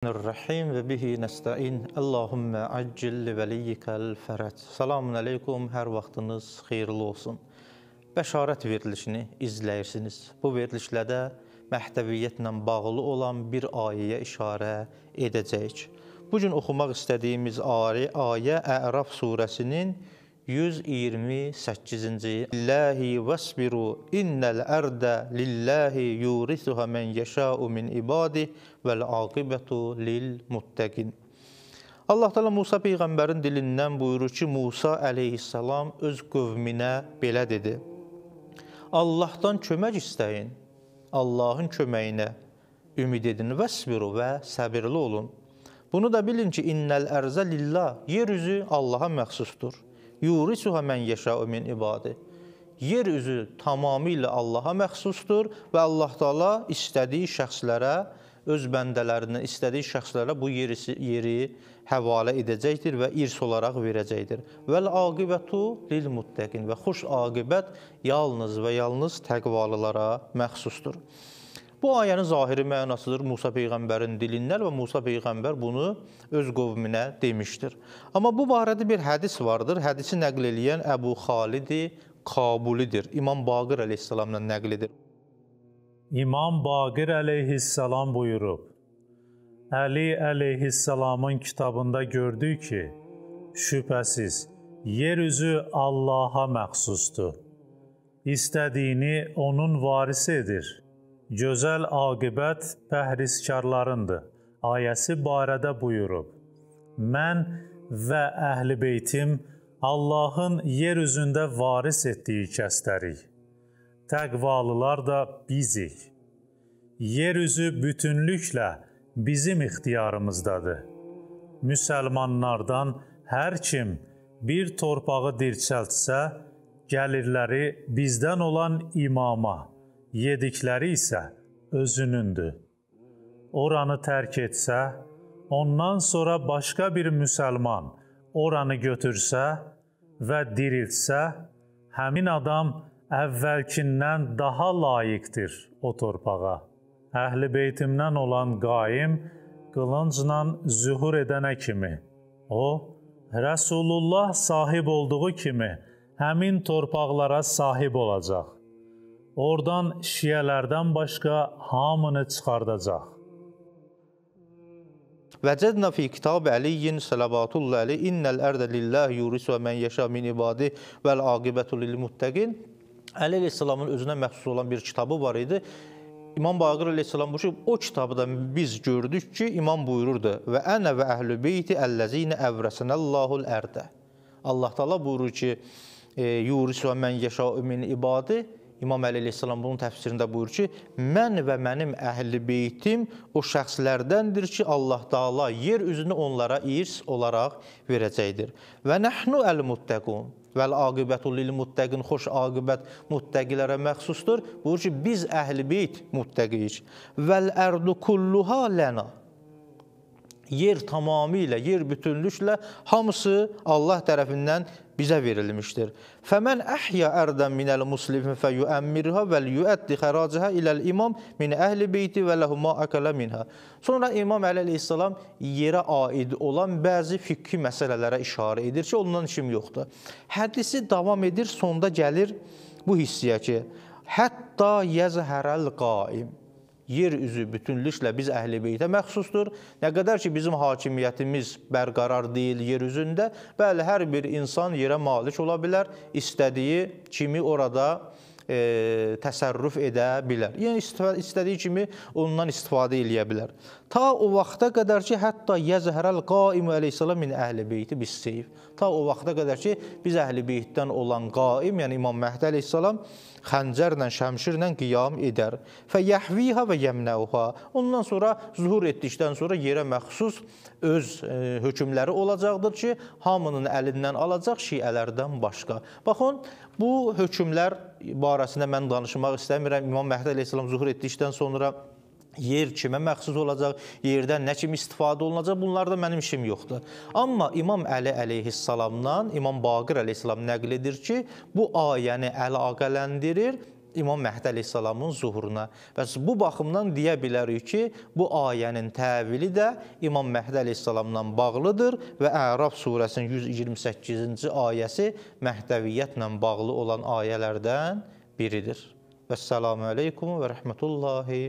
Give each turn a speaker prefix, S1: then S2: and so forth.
S1: Rahim və bihi nəstəin. Allahümmə accil li vəliyyikəl fərəc. Selamun aleykum, hər vaxtınız xeyirli olsun. Bəşarət verilişini izləyirsiniz. Bu verilişlə də məhdəviyyətlə bağlı olan bir ayəyə işarə edəcəyik. Bu gün oxumaq istədiyimiz ayə Əraf surəsinin 128-ci Lillahi vəsbiru innəl ərdə lillahi yurisuha mən yəşəu min ibadi vəl aqibətu lil muttəqin. Allah Teala Musa peyğəmbərin dilindən buyurur ki, Musa əleyhissalam öz qövminə belə dedi: Allahdan kömək istəyin. Allahın köməyinə ümid edin vəsbiru və səbirli olun. Bunu da bilin ki, innəl ərzə lillah, yer üzü Allaha məxsusdur yurisuha mən yeşəu min ibadi. Yer üzü tamamilə Allaha məxsusdur və Allah Taala istədiyi şəxslərə, öz bəndələrinə, istədiyi şəxslərə bu yeri, yeri həvalə edəcəkdir və irs olaraq verəcəkdir. Vəl aqibətu lil muttəqin və xoş aqibət yalnız və yalnız təqvalılara məxsusdur. Bu ayənin zahiri mənasıdır Musa peyğəmbərin dilindən və Musa peyğəmbər bunu öz qovminə demişdir. Amma bu barədə bir hədis vardır. Hədisi nəql eləyən Əbu Xalidi Kabulidir. İmam Baqir əleyhissalamdan nəql edir.
S2: İmam Baqir əleyhissalam buyurub: Əli əleyhissalamın kitabında gördük ki, şübhəsiz yer üzü Allaha məxsusdur. İstədiyini onun varisi edir gözəl aqibət pəhrizkarlarındır ayəsi barədə buyurub. Mən və əhl-i beytim Allahın yer üzündə varis etdiyi kəslərik. Təqvalılar da bizik. Yer üzü bütünlüklə bizim ixtiyarımızdadır. Müsəlmanlardan hər kim bir torpağı dirçəltsə, gəlirləri bizdən olan imama, yedikləri isə özünündür. Oranı tərk etsə, ondan sonra başqa bir müsəlman oranı götürsə və diriltsə, həmin adam əvvəlkindən daha layiqdir o torpağa. Əhl-i beytimdən olan qaim qılıncla zühur edənə kimi, o, Rəsulullah sahib olduğu kimi həmin torpaqlara sahib olacaq oradan şiələrdən başqa hamını çıxardacaq.
S1: Vəcədna fi kitab Əliyyin salavatullah əleyh innəl ərdə lillah yurisu və mən yəşə min ibadi vəl aqibətu lil muttəqin. Əli əleyhissalamın özünə məxsus olan bir kitabı var idi. İmam Baqir əleyhissalam buyurur o kitabda biz gördük ki, imam buyururdu və ənə və əhlü beyti əlləzinə əvrəsənəllahul ərdə. Allah Taala buyurur ki, e, yurisu mən yəşə min ibadi İmam Əli əleyhissalam bunun təfsirində buyurur ki, mən və mənim əhl-i beytim o şəxslərdəndir ki, Allah Taala yer üzünü onlara irs olaraq verəcəkdir. Və nəhnu əl-muttəqun vəl aqibətu lil muttəqin xoş aqibət muttəqilərə məxsusdur. Buyurur ki, biz əhl-i beyt muttəqiyik. Vəl ərdu kulluha lana yer tamamilə, yer bütünlüklə hamısı Allah tərəfindən bizə verilmişdir. Fəmən əhya ərdən minəl muslimin fə yüəmmirha vəl yüəddi xəracəhə iləl imam min əhli beyti və ləhumma əkələ minhə. Sonra İmam Əli əleyhissalam yerə aid olan bəzi fikri məsələlərə işarə edir ki, ondan işim yoxdur. Hədisi davam edir, sonda gəlir bu hissiyə ki, hətta yəzhərəl qaim yer üzü bütünlüklə biz əhl-i beytə məxsusdur. Nə qədər ki, bizim hakimiyyətimiz bərqərar deyil yer üzündə, bəli, hər bir insan yerə malik ola bilər, istədiyi kimi orada e, təsərrüf edə bilər. Yəni istədiyi kimi ondan istifadə eləyə bilər. Ta o vaxta qədər ki, hətta yəzhərəl qaim əleyhissalam min əhli beyti bis seyf. Ta o vaxta qədər ki, biz əhli beytdən olan qaim, yəni İmam Məhdi əleyhissalam xəncərlə, şəmşirlə qiyam edər. Fə yəhviha və yəmnəuha. Ondan sonra zuhur etdikdən sonra yerə məxsus öz e, hökmləri olacaqdır ki, hamının əlindən alacaq şiələrdən başqa. Baxın, bu hökmlər barəsində mən danışmaq istəmirəm. İmam Məhdi əleyhissalam zuhur etdikdən sonra yer kimə məxsus olacaq, yerdən nə kimi istifadə olunacaq, bunlarda mənim işim yoxdur. Amma İmam Əli əleyhissalamdan İmam Baqir əleyhissalam nəql edir ki, bu ayəni əlaqələndirir İmam Məhdi əleyhissalamın zuhuruna. Bəs bu baxımdan deyə bilərik ki, bu ayənin təvili də İmam Məhdi əleyhissalamla bağlıdır və Əraf surəsinin 128-ci ayəsi Məhdəviyyətlə bağlı olan ayələrdən biridir. Vəssalamu aleykum və rəhmətullahi